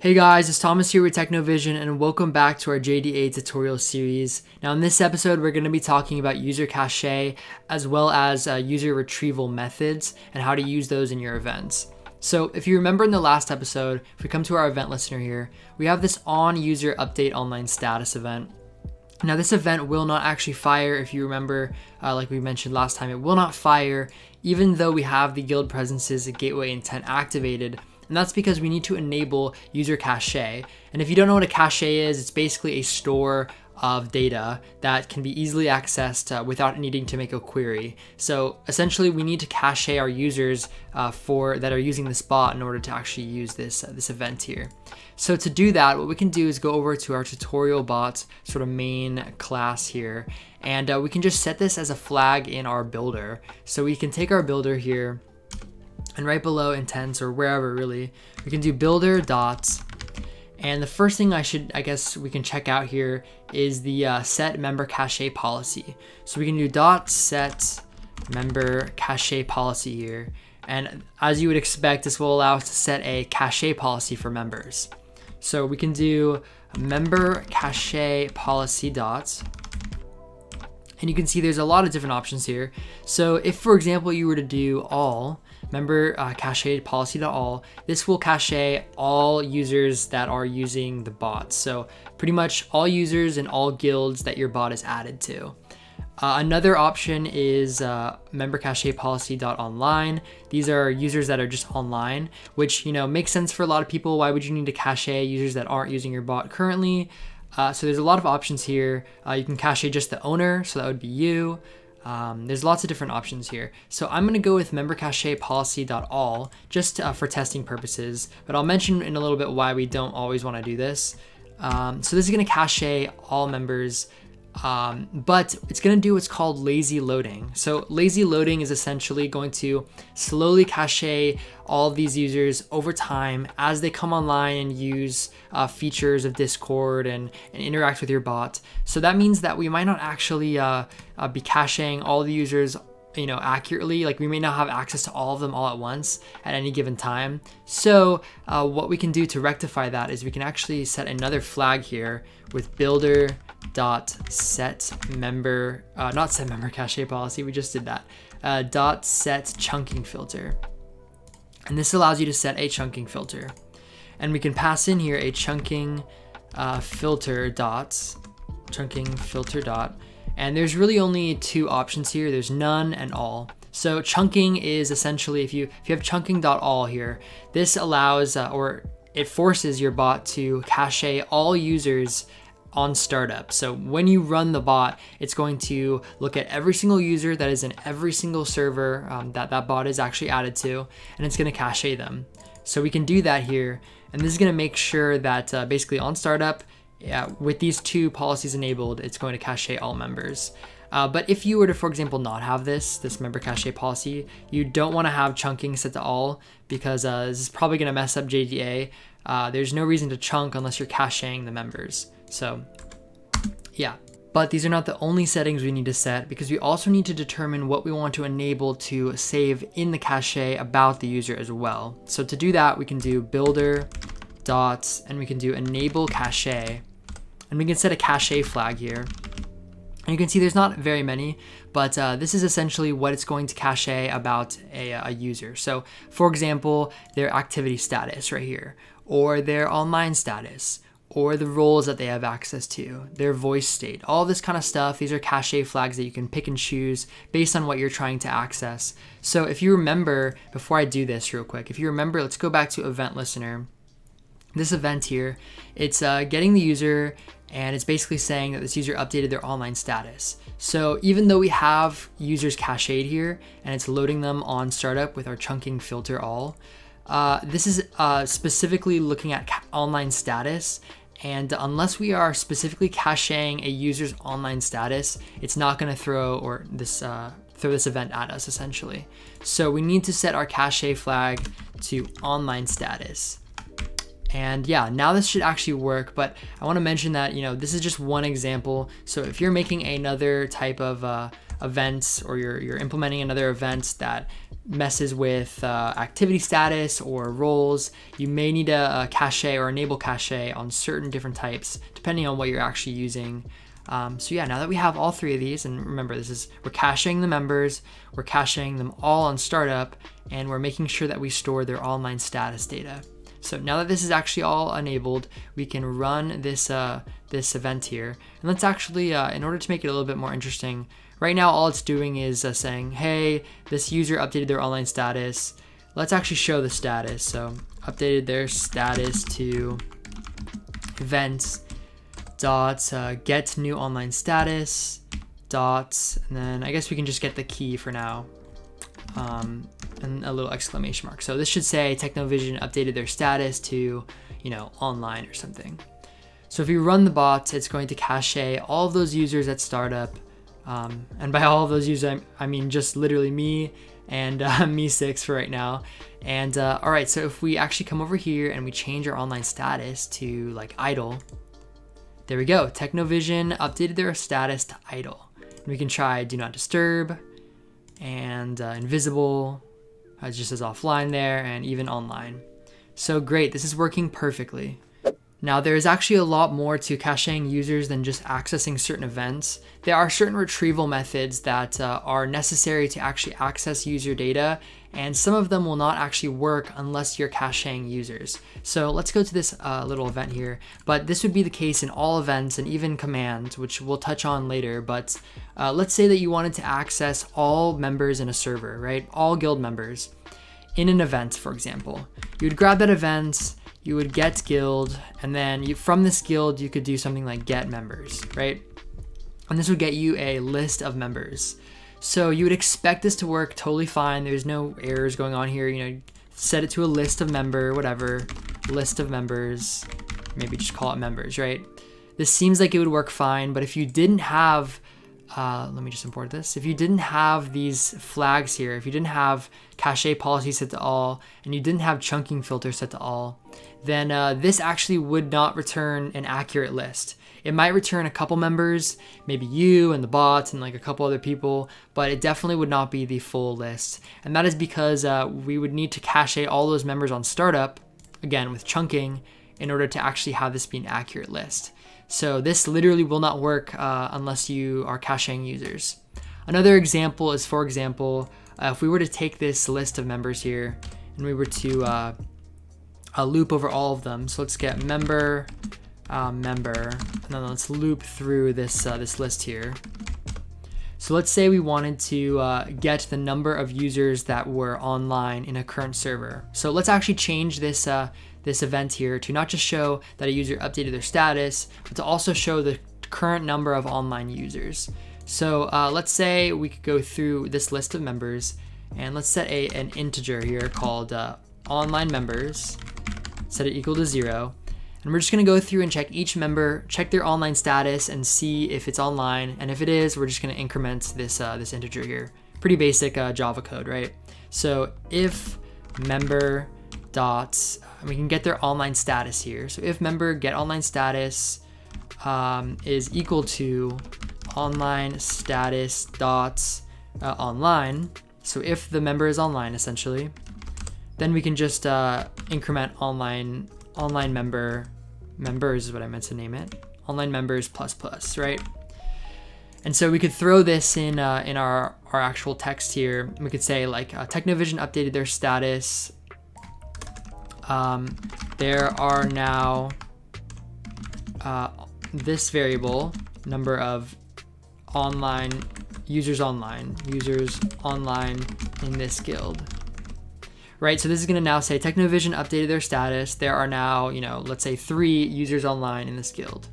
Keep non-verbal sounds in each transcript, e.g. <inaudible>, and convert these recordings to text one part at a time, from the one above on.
Hey guys, it's Thomas here with TechnoVision and welcome back to our JDA tutorial series. Now in this episode, we're going to be talking about user cache as well as uh, user retrieval methods and how to use those in your events. So if you remember in the last episode, if we come to our event listener here, we have this on user update online status event. Now this event will not actually fire if you remember, uh, like we mentioned last time, it will not fire even though we have the guild presences gateway intent activated and that's because we need to enable user cache. And if you don't know what a cache is, it's basically a store of data that can be easily accessed uh, without needing to make a query. So essentially we need to cache our users uh, for that are using this bot in order to actually use this, uh, this event here. So to do that, what we can do is go over to our tutorial bot sort of main class here, and uh, we can just set this as a flag in our builder. So we can take our builder here, and right below intents or wherever really, we can do builder dots. And the first thing I should, I guess we can check out here is the uh, set member cache policy. So we can do dot set member cache policy here. And as you would expect, this will allow us to set a cache policy for members. So we can do member cache policy dots. And you can see there's a lot of different options here. So if, for example, you were to do all, member uh, cache all, this will cache all users that are using the bot. So pretty much all users and all guilds that your bot is added to. Uh, another option is uh, member cache policy.online. These are users that are just online, which you know makes sense for a lot of people. Why would you need to cache users that aren't using your bot currently? Uh, so there's a lot of options here. Uh, you can cache just the owner, so that would be you. Um, there's lots of different options here. So I'm gonna go with member cache policy.all just uh, for testing purposes, but I'll mention in a little bit why we don't always wanna do this. Um, so this is gonna cache all members um, but it's to do what's called lazy loading. So lazy loading is essentially going to slowly cache all of these users over time as they come online and use uh, features of Discord and, and, interact with your bot. So that means that we might not actually uh, uh, be caching all the users you know accurately like we may not have access to all of them all at once at any given time. So uh, what we can do to rectify that is we can actually set another flag here with builder dot set member uh, not set member cache policy we just did that uh, dot set chunking filter. And this allows you to set a chunking filter. And we can pass in here a chunking uh, filter dot chunking filter dot and there's really only two options here. There's none and all. So chunking is essentially, if you, if you have chunking.all here, this allows, uh, or it forces your bot to cache all users on startup. So when you run the bot, it's going to look at every single user that is in every single server um, that that bot is actually added to, and it's gonna cache them. So we can do that here. And this is gonna make sure that uh, basically on startup, yeah, with these two policies enabled, it's going to cache all members. Uh, but if you were to, for example, not have this, this member cache policy, you don't want to have chunking set to all because uh, this is probably going to mess up JDA. Uh, there's no reason to chunk unless you're caching the members. So yeah, but these are not the only settings we need to set because we also need to determine what we want to enable to save in the cache about the user as well. So to do that, we can do builder dots and we can do enable cache and we can set a cache flag here. And you can see there's not very many, but uh, this is essentially what it's going to cache about a, a, user. So for example, their activity status right here, or their online status, or the roles that they have access to, their voice state, all this kind of stuff. These are cache flags that you can pick and choose based on what you're trying to access. So if you remember, before I do this real quick, if you remember, let's go back to event listener this event here, it's uh, getting the user and it's basically saying that this user updated their online status. So even though we have users cached here and it's loading them on startup with our chunking filter all, uh, this is uh, specifically looking at online status and unless we are specifically caching a user's online status, it's not gonna throw or this uh, throw this event at us essentially. So we need to set our cache flag to online status. And yeah, now this should actually work, but I wanna mention that, you know, this is just one example. So if you're making another type of, uh, events or you're, you're implementing another event that messes with uh, activity status or roles, you may need a, a, cache or enable cache on certain different types, depending on what you're actually using. Um, so yeah, now that we have all three of these, and remember this is, we're caching the members, we're caching them all on startup, and we're making sure that we store their online status data. So now that this is actually all enabled, we can run this, uh, this event here. And let's actually, uh, in order to make it a little bit more interesting, right now all it's doing is uh, saying, hey, this user updated their online status. Let's actually show the status. So updated their status to events dot uh, get new online status dot and then I guess we can just get the key for now um, and a little exclamation mark. So this should say TechnoVision updated their status to you know online or something. So if you run the bot it's going to cache all of those users at startup. Um, and by all of those users I, I mean just literally me and uh, <laughs> MEE6 for right now. And uh, all right so if we actually come over here and we change our online status to like idle there we go. TechnoVision updated their status to idle. And we can try do not disturb and uh, invisible uh, just as offline there and even online. So great, this is working perfectly. Now there is actually a lot more to caching users than just accessing certain events. There are certain retrieval methods that uh, are necessary to actually access user data and some of them will not actually work unless you're caching users. So let's go to this uh, little event here, but this would be the case in all events and even commands, which we'll touch on later, but uh, let's say that you wanted to access all members in a server, right? All guild members in an event, for example. You would grab that event, you would get guild, and then you, from this guild, you could do something like get members, right? And this would get you a list of members. So you would expect this to work totally fine. There's no errors going on here. You know, set it to a list of member, whatever, list of members, maybe just call it members, right? This seems like it would work fine, but if you didn't have uh, let me just import this. If you didn't have these flags here, if you didn't have cache policy set to all, and you didn't have chunking filter set to all, then uh, this actually would not return an accurate list. It might return a couple members, maybe you and the bots and like a couple other people, but it definitely would not be the full list. And that is because uh, we would need to cache all those members on startup, again with chunking, in order to actually have this be an accurate list. So this literally will not work uh, unless you are caching users. Another example is, for example, uh, if we were to take this list of members here and we were to uh, loop over all of them. So let's get member, uh, member, and then let's loop through this, uh, this list here. So let's say we wanted to uh, get the number of users that were online in a current server. So let's actually change this uh, this event here to not just show that a user updated their status, but to also show the current number of online users. So uh, let's say we could go through this list of members and let's set a, an integer here called uh, online members, set it equal to zero. And we're just gonna go through and check each member, check their online status and see if it's online. And if it is, we're just gonna increment this, uh, this integer here. Pretty basic uh, Java code, right? So if member dot, we can get their online status here. So if member get online status um, is equal to online status dot uh, online. So if the member is online, essentially, then we can just uh, increment online online member members is what I meant to name it. Online members plus plus, right? And so we could throw this in uh, in our our actual text here. We could say like uh, TechnoVision updated their status um, there are now uh, this variable number of online users online users online in this guild. Right so this is going to now say TechnoVision updated their status. There are now you know let's say three users online in this guild.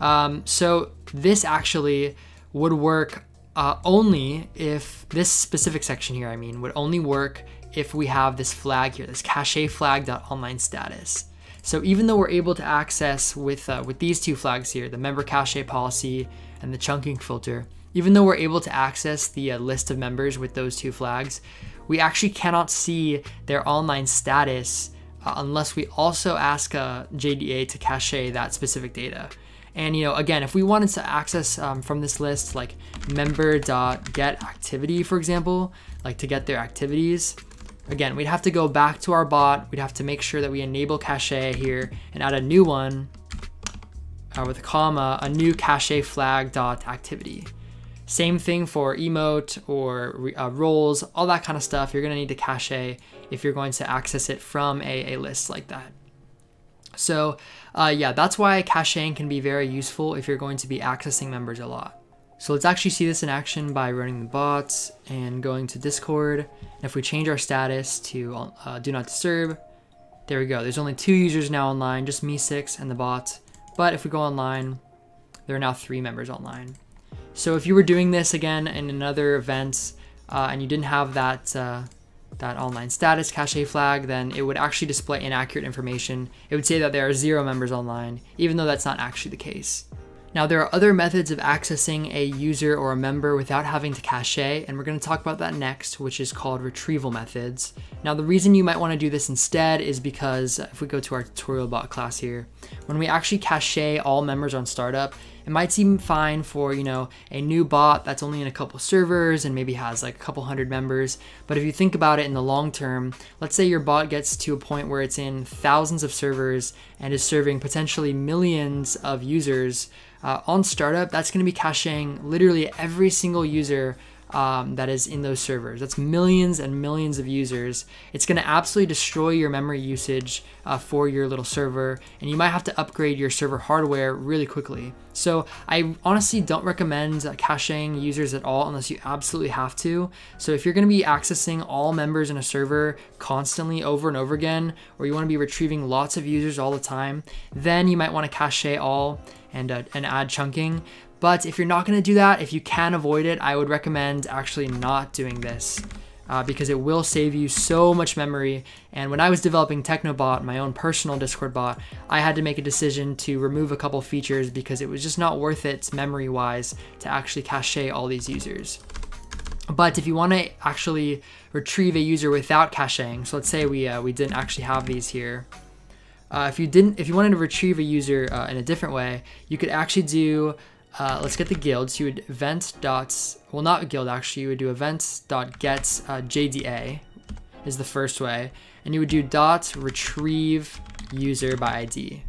Um, so this actually would work uh, only if this specific section here i mean would only work if we have this flag here, this cache flag.online status. So even though we're able to access with, uh, with these two flags here, the member cache policy and the chunking filter, even though we're able to access the uh, list of members with those two flags, we actually cannot see their online status uh, unless we also ask uh, JDA to cache that specific data. And you know, again, if we wanted to access um, from this list like member.get activity, for example, like to get their activities, again, we'd have to go back to our bot. We'd have to make sure that we enable cache here and add a new one uh, with a comma, a new cache flag dot activity. Same thing for emote or uh, roles, all that kind of stuff. You're gonna need to cache if you're going to access it from a, a list like that. So uh, yeah, that's why caching can be very useful if you're going to be accessing members a lot. So let's actually see this in action by running the bots and going to Discord. And if we change our status to uh, do not disturb, there we go. There's only two users now online, just MEE6 and the bot. But if we go online, there are now three members online. So if you were doing this again in another event uh, and you didn't have that uh, that online status cache flag, then it would actually display inaccurate information. It would say that there are zero members online, even though that's not actually the case. Now there are other methods of accessing a user or a member without having to cache, and we're going to talk about that next, which is called retrieval methods. Now the reason you might want to do this instead is because if we go to our tutorial bot class here, when we actually cache all members on startup, it might seem fine for, you know, a new bot that's only in a couple servers and maybe has like a couple hundred members. But if you think about it in the long term, let's say your bot gets to a point where it's in thousands of servers and is serving potentially millions of users uh, on startup, that's going to be caching literally every single user um, that is in those servers. That's millions and millions of users. It's going to absolutely destroy your memory usage uh, for your little server, and you might have to upgrade your server hardware really quickly. So I honestly don't recommend uh, caching users at all unless you absolutely have to. So if you're going to be accessing all members in a server constantly over and over again, or you want to be retrieving lots of users all the time, then you might want to cache all and, uh, and add chunking. But if you're not gonna do that, if you can avoid it, I would recommend actually not doing this uh, because it will save you so much memory. And when I was developing TechnoBot, my own personal Discord bot, I had to make a decision to remove a couple features because it was just not worth it memory wise to actually cache all these users. But if you want to actually retrieve a user without caching, so let's say we, uh, we didn't actually have these here, uh, if you didn't, if you wanted to retrieve a user uh, in a different way, you could actually do. Uh, let's get the guild. So you would event dots. Well, not guild actually. You would do events dot get uh, JDA is the first way, and you would do dot retrieve user by ID.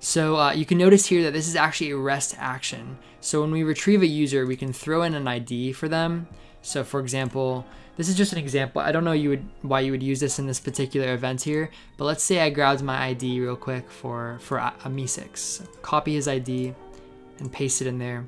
So uh, you can notice here that this is actually a REST action. So when we retrieve a user, we can throw in an ID for them. So for example, this is just an example. I don't know you would why you would use this in this particular event here, but let's say I grabbed my ID real quick for, for a, a MEE6. Copy his ID and paste it in there.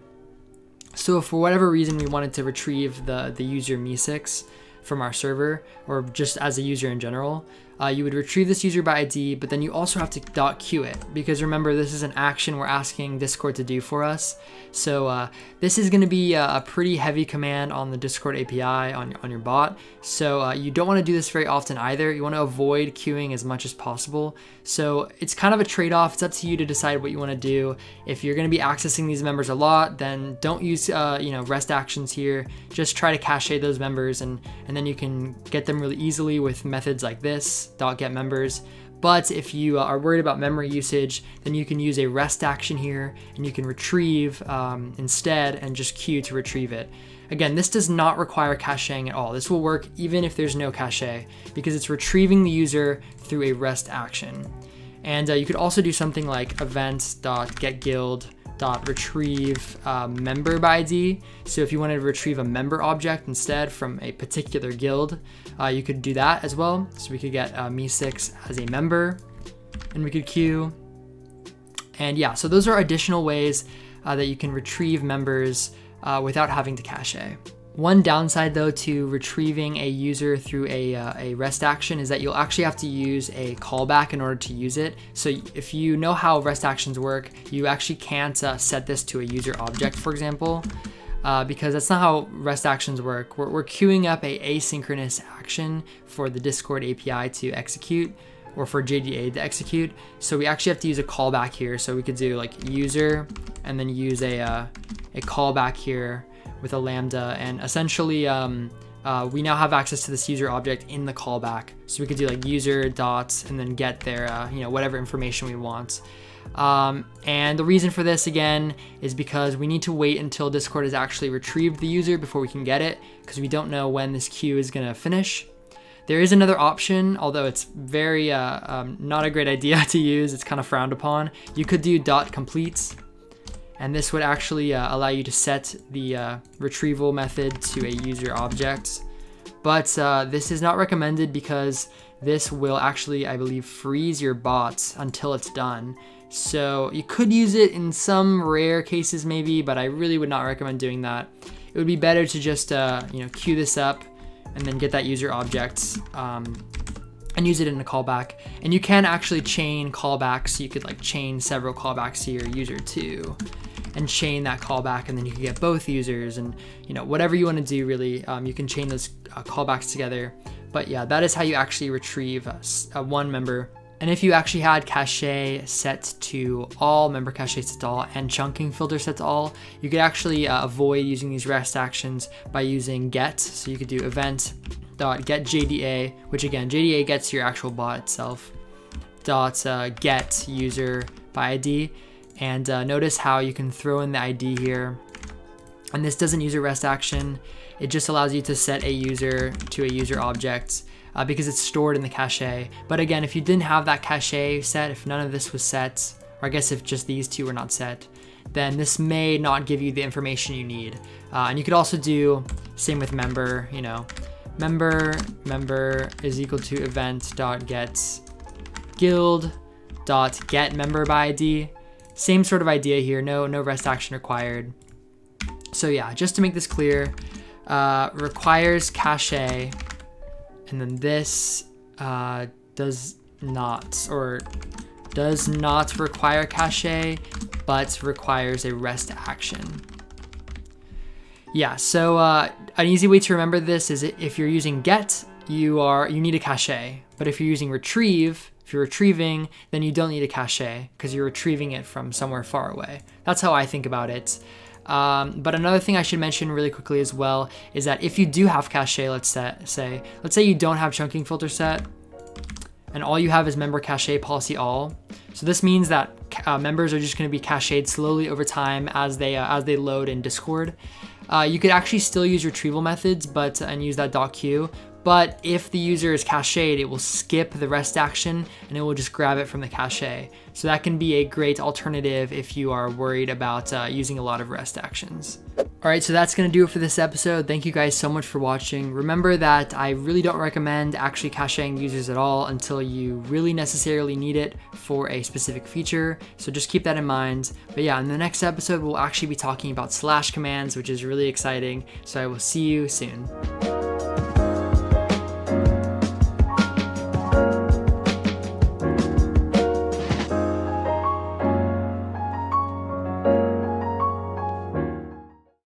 So for whatever reason we wanted to retrieve the, the user MEE6 from our server, or just as a user in general, uh, you would retrieve this user by ID, but then you also have to dot queue it because remember this is an action we're asking Discord to do for us. So uh, this is going to be a, a, pretty heavy command on the Discord API on, on your bot. So uh, you don't want to do this very often either. You want to avoid queuing as much as possible. So it's kind of a trade-off. It's up to you to decide what you want to do. If you're going to be accessing these members a lot, then don't use uh, you know REST actions here. Just try to cache those members and, and then you can get them really easily with methods like this get members. But if you are worried about memory usage, then you can use a rest action here and you can retrieve um, instead and just queue to retrieve it. Again, this does not require caching at all. This will work even if there's no cache because it's retrieving the user through a rest action. And uh, you could also do something like events.getGuild dot retrieve uh, member by ID. So if you wanted to retrieve a member object instead from a particular guild, uh, you could do that as well. So we could get uh, MEE6 as a member and we could queue. And yeah, so those are additional ways uh, that you can retrieve members uh, without having to cache. One downside though to retrieving a user through a, uh, a REST action is that you'll actually have to use a callback in order to use it. So if you know how REST actions work, you actually can't uh, set this to a user object, for example, uh, because that's not how REST actions work. We're, we're queuing up a asynchronous action for the Discord API to execute or for JDA to execute. So we actually have to use a callback here. So we could do like user and then use a, uh, a callback here with a Lambda and essentially um, uh, we now have access to this user object in the callback. So we could do like user dots and then get their, uh, you know, whatever information we want. Um, and the reason for this again is because we need to wait until Discord has actually retrieved the user before we can get it because we don't know when this queue is going to finish. There is another option, although it's very uh, um, not a great <laughs> idea to use. It's kind of frowned upon. You could do dot completes, and this would actually uh, allow you to set the uh, retrieval method to a user object. But uh, this is not recommended because this will actually, I believe, freeze your bots until it's done. So you could use it in some rare cases maybe, but I really would not recommend doing that. It would be better to just, uh, you know, queue this up and then get that user object um, and use it in a callback. And you can actually chain callbacks. So you could like chain several callbacks to your user too and chain that callback and then you can get both users and you know whatever you want to do really um, you can chain those uh, callbacks together but yeah that is how you actually retrieve a, a one member and if you actually had cache set to all, member cache set to all, and chunking filter set to all, you could actually uh, avoid using these REST actions by using get. So you could do event dot get JDA, which again, JDA gets your actual bot itself, dot uh, get user by ID. And uh, notice how you can throw in the ID here. And this doesn't use a REST action. It just allows you to set a user to a user object uh, because it's stored in the cache. But again, if you didn't have that cache set, if none of this was set, or I guess if just these two were not set, then this may not give you the information you need. Uh, and you could also do same with member, you know, member member is equal to event dot get guild dot get member by ID. Same sort of idea here, no no rest action required. So yeah, just to make this clear, uh, requires cache and then this uh, does not, or does not require cache, but requires a REST action. Yeah, so uh, an easy way to remember this is if you're using get, you are you need a cache. But if you're using retrieve, if you're retrieving, then you don't need a cache because you're retrieving it from somewhere far away. That's how I think about it. Um, but another thing I should mention really quickly as well is that if you do have cache, let's say, let's say you don't have chunking filter set, and all you have is member cache policy all. So this means that uh, members are just going to be cached slowly over time as they uh, as they load in Discord. Uh, you could actually still use retrieval methods, but and use that dot .queue, but if the user is cached, it will skip the rest action and it will just grab it from the cache. So that can be a great alternative if you are worried about uh, using a lot of rest actions. All right, so that's gonna do it for this episode. Thank you guys so much for watching. Remember that I really don't recommend actually caching users at all until you really necessarily need it for a specific feature. So just keep that in mind. But yeah, in the next episode, we'll actually be talking about slash commands, which is really exciting. So I will see you soon.